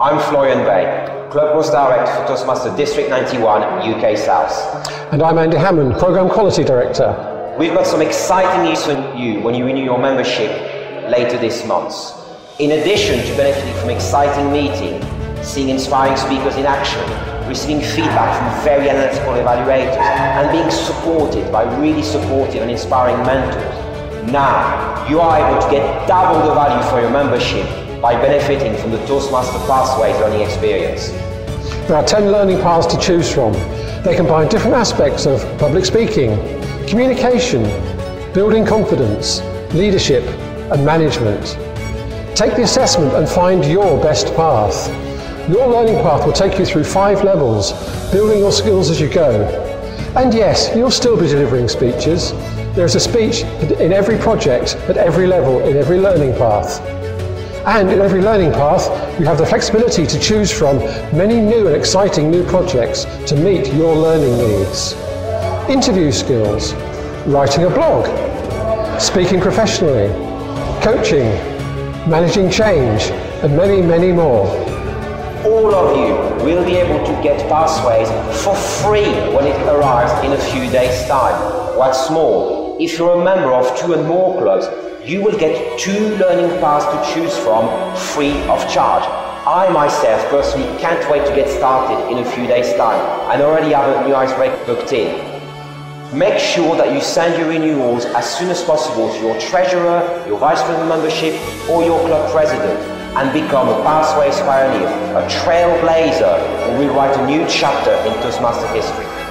I'm Florian Bay, Club Growth Director for Toastmaster District 91, UK South. And I'm Andy Hammond, Programme Quality Director. We've got some exciting news for you when you renew your membership later this month. In addition to benefiting from exciting meeting, seeing inspiring speakers in action, receiving feedback from very analytical evaluators, and being supported by really supportive and inspiring mentors, now you are able to get double the value for your membership by benefiting from the Toastmaster Pathways learning experience. There are 10 learning paths to choose from. They combine different aspects of public speaking, communication, building confidence, leadership, and management. Take the assessment and find your best path. Your learning path will take you through five levels, building your skills as you go. And yes, you'll still be delivering speeches. There is a speech in every project, at every level, in every learning path. And in every learning path, you have the flexibility to choose from many new and exciting new projects to meet your learning needs. Interview skills, writing a blog, speaking professionally, coaching, managing change, and many, many more. All of you will be able to get Pathways for free when it arrives in a few days' time. What's more, if you're a member of two and more clubs, you will get two learning paths to choose from free of charge. I myself personally can't wait to get started in a few days' time and already have a new icebreaker booked in. Make sure that you send your renewals as soon as possible to your treasurer, your vice president membership, or your club president and become a Pathways pioneer, a trailblazer who will write a new chapter in Toastmaster history.